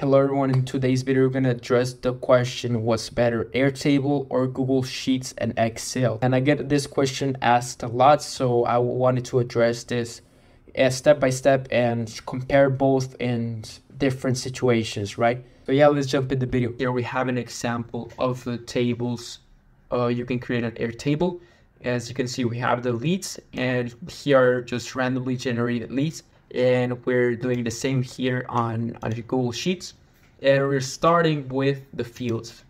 Hello everyone, in today's video we're going to address the question what's better Airtable or Google Sheets and Excel? And I get this question asked a lot so I wanted to address this uh, step by step and compare both in different situations right? So yeah let's jump in the video. Here we have an example of the tables. Uh, you can create an Airtable. As you can see we have the leads and here are just randomly generated leads and we're doing the same here on, on Google Sheets. And we're starting with the fields.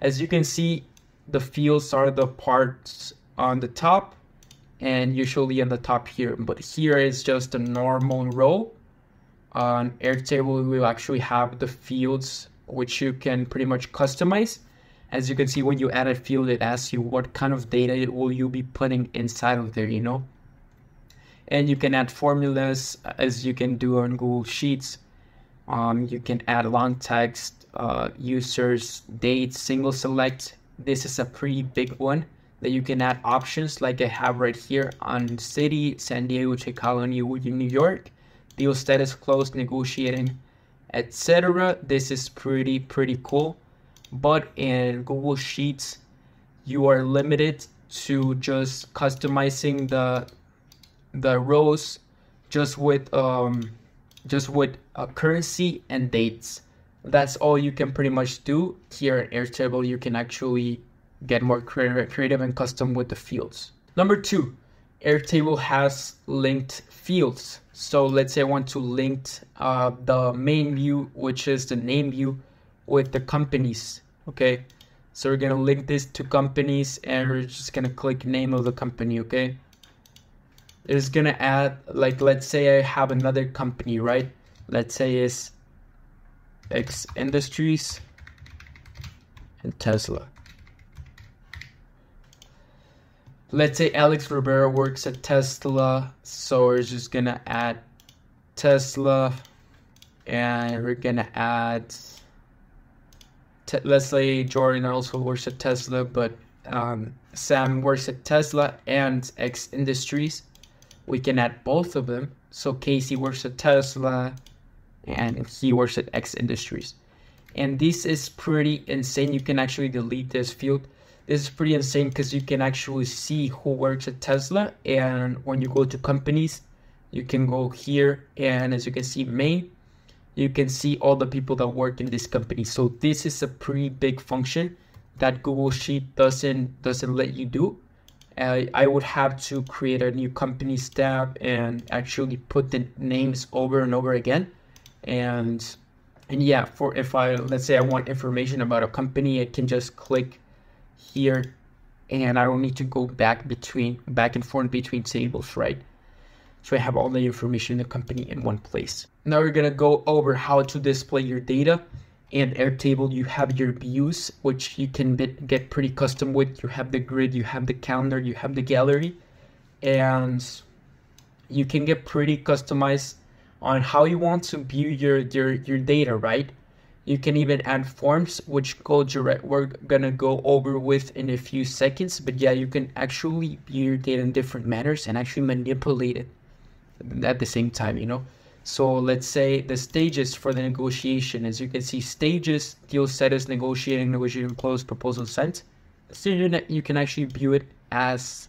As you can see, the fields are the parts on the top and usually on the top here. But here is just a normal row. On Airtable, we will actually have the fields which you can pretty much customize. As you can see, when you add a field, it asks you what kind of data will you be putting inside of there, you know? And you can add formulas as you can do on Google Sheets. Um, you can add long text, uh, users, dates, single select. This is a pretty big one that you can add options like I have right here on city, San Diego, Chicago, New York, deal status closed, negotiating, etc. This is pretty, pretty cool. But in Google Sheets, you are limited to just customizing the the rows just with um just with uh, currency and dates. That's all you can pretty much do. Here in airtable you can actually get more creative and custom with the fields. Number two airtable has linked fields. So let's say i want to link uh, the main view which is the name view with the companies okay? So we're gonna link this to companies and we're just gonna click name of the company okay is gonna add like let's say I have another company right? Let's say it's X Industries and Tesla. Let's say Alex Rivera works at Tesla so we're just gonna add Tesla and we're gonna add let's say Jordan also works at Tesla but um, Sam works at Tesla and X Industries we can add both of them. So Casey works at Tesla and he works at X Industries. And this is pretty insane. You can actually delete this field. This is pretty insane because you can actually see who works at Tesla. And when you go to companies, you can go here and as you can see main, you can see all the people that work in this company. So this is a pretty big function that Google Sheet doesn't doesn't let you do. I, I would have to create a new company tab and actually put the names over and over again. And and yeah, for if I let's say I want information about a company, I can just click here and I don't need to go back between back and forth between tables, right? So I have all the information in the company in one place. Now we're gonna go over how to display your data and Airtable, you have your views, which you can get pretty custom with. You have the grid, you have the calendar, you have the gallery, and you can get pretty customized on how you want to view your, your, your data, right? You can even add forms, which go direct, we're gonna go over with in a few seconds, but yeah, you can actually view your data in different manners and actually manipulate it at the same time, you know? So let's say the stages for the negotiation, as you can see, stages, deal status, negotiating, negotiating closed, proposal sent. So you can actually view it as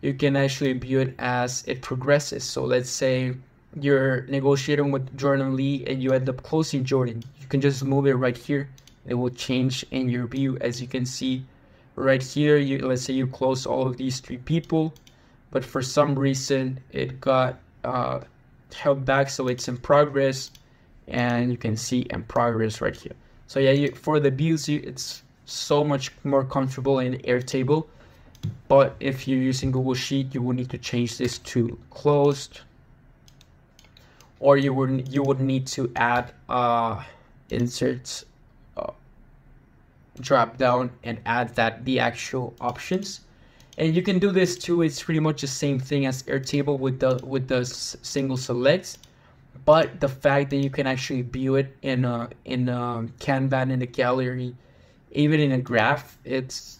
you can actually view it as it progresses. So let's say you're negotiating with Jordan Lee and you end up closing Jordan. You can just move it right here. It will change in your view as you can see right here. You let's say you close all of these three people, but for some reason it got uh, held back so it's in progress and you can see in progress right here. So yeah you, for the views it's so much more comfortable in Airtable but if you're using Google Sheet you will need to change this to closed or you would you would need to add uh, insert uh, drop down and add that the actual options and you can do this too it's pretty much the same thing as airtable with the with the single selects but the fact that you can actually view it in a in a kanban in a gallery even in a graph it's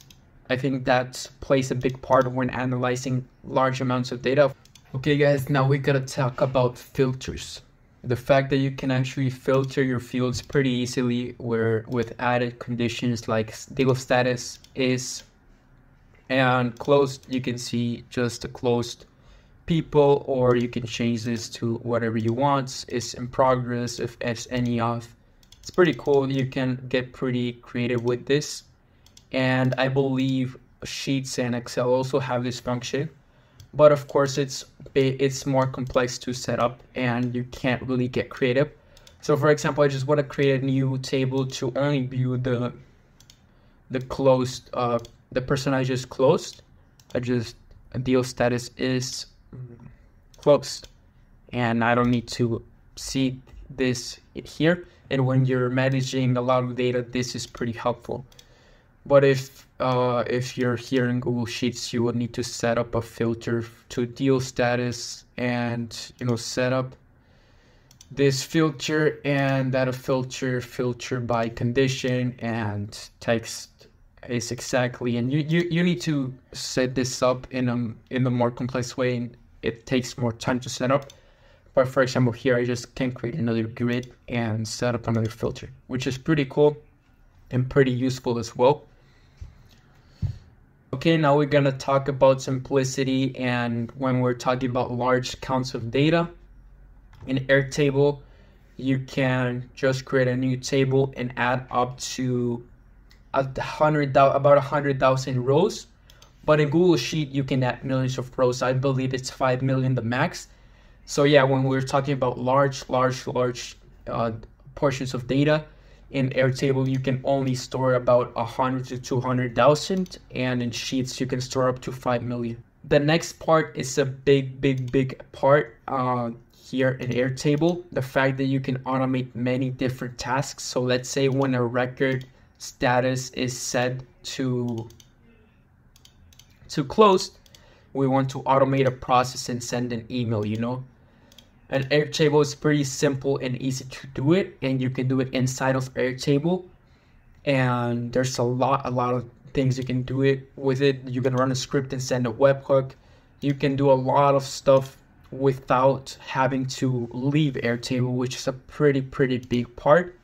i think that plays a big part when analyzing large amounts of data. Okay guys now we gotta talk about filters. The fact that you can actually filter your fields pretty easily where with added conditions like deal status is and closed you can see just the closed people or you can change this to whatever you want. It's in progress if it's any off it's pretty cool. You can get pretty creative with this. And i believe sheets and excel also have this function. But of course it's it's more complex to set up and you can't really get creative. So for example i just want to create a new table to only view the the closed uh the person i just closed i just deal status is closed. And i don't need to see this here. And when you're managing a lot of data this is pretty helpful. But if uh, if you're here in Google Sheets, you would need to set up a filter to deal status and you know set up this filter and that a filter filter by condition and text is exactly and you, you you need to set this up in a in a more complex way and it takes more time to set up but for example here I just can create another grid and set up another filter which is pretty cool and pretty useful as well Okay, now we're gonna talk about simplicity and when we're talking about large counts of data. In Airtable, you can just create a new table and add up to a hundred about a hundred thousand rows. But in Google Sheet, you can add millions of rows. I believe it's five million the max. So yeah, when we're talking about large, large, large uh, portions of data, in Airtable, you can only store about a 100 to 200,000, and in Sheets, you can store up to 5 million. The next part is a big, big, big part uh, here in Airtable. The fact that you can automate many different tasks. So let's say when a record status is set to, to closed, we want to automate a process and send an email, you know? An Airtable is pretty simple and easy to do it, and you can do it inside of Airtable. And there's a lot, a lot of things you can do it with it. You can run a script and send a webhook. You can do a lot of stuff without having to leave Airtable, which is a pretty, pretty big part.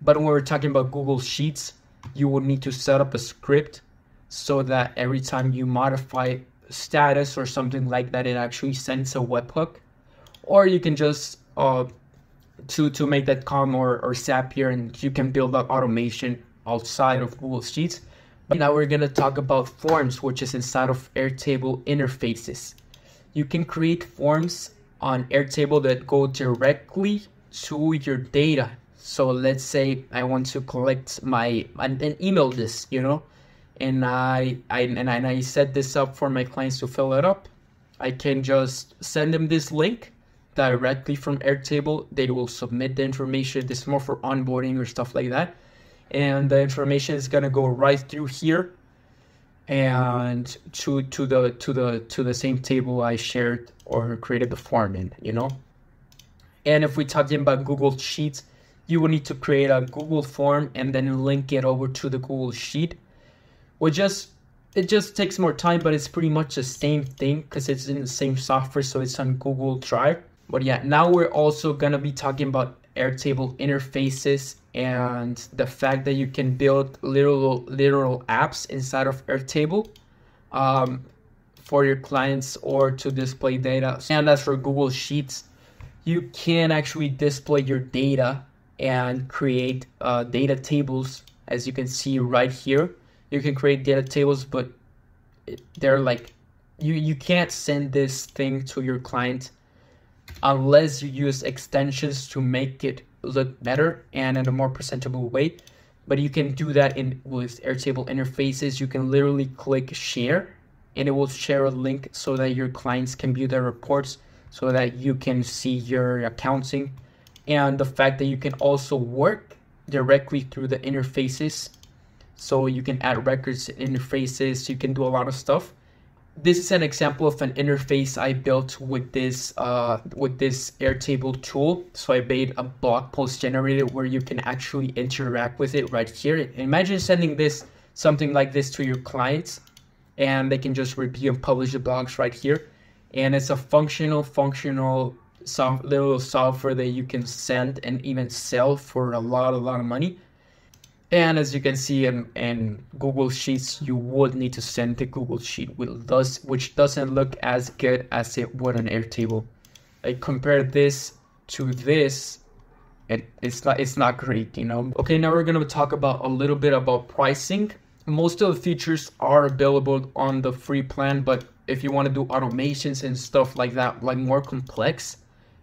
But when we're talking about Google Sheets, you will need to set up a script so that every time you modify status or something like that, it actually sends a webhook or you can just uh, to to Make.com or, or Zapier and you can build up automation outside of Google Sheets. But now we're gonna talk about forms, which is inside of Airtable interfaces. You can create forms on Airtable that go directly to your data. So let's say I want to collect my an, an email list, you know, and I, I and I, set this up for my clients to fill it up. I can just send them this link directly from Airtable. They will submit the information. This is more for onboarding or stuff like that. And the information is gonna go right through here and to to the to the to the same table I shared or created the form in, you know. And if we're talking about Google Sheets, you will need to create a Google form and then link it over to the Google Sheet, which just it just takes more time, but it's pretty much the same thing because it's in the same software, so it's on Google Drive. But yeah, now we're also gonna be talking about Airtable interfaces and the fact that you can build literal literal apps inside of Airtable um, for your clients or to display data. And as for Google Sheets, you can actually display your data and create uh, data tables as you can see right here. You can create data tables, but they're like you you can't send this thing to your client unless you use extensions to make it look better and in a more presentable way. But you can do that in with Airtable interfaces. You can literally click share and it will share a link so that your clients can view their reports so that you can see your accounting and the fact that you can also work directly through the interfaces so you can add records to interfaces you can do a lot of stuff this is an example of an interface I built with this uh, with this Airtable tool. So I made a blog post generator where you can actually interact with it right here. Imagine sending this something like this to your clients and they can just review and publish the blogs right here. And it's a functional, functional some little software that you can send and even sell for a lot, a lot of money. And as you can see in, in Google Sheets, you would need to send the Google Sheet, which, does, which doesn't look as good as it would on Airtable. I compare this to this, it, it's not it's not great, you know. Okay, now we're gonna talk about a little bit about pricing. Most of the features are available on the free plan, but if you want to do automations and stuff like that, like more complex,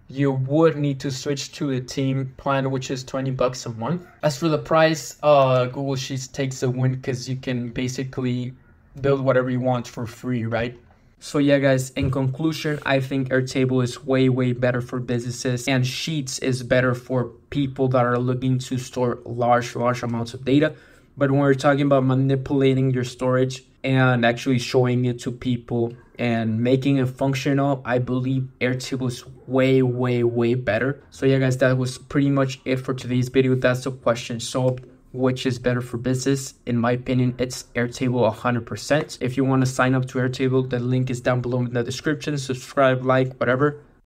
you would need to switch to the team plan, which is 20 bucks a month. As for the price, uh, Google Sheets takes a win because you can basically build whatever you want for free, right? So yeah, guys, in conclusion, I think Airtable is way, way better for businesses and Sheets is better for people that are looking to store large, large amounts of data. But when we're talking about manipulating your storage and actually showing it to people and making it functional, I believe Airtable is way, way, way better. So yeah, guys, that was pretty much it for today's video. That's the question solved. Which is better for business? In my opinion, it's Airtable 100%. If you want to sign up to Airtable, the link is down below in the description. Subscribe, like, whatever.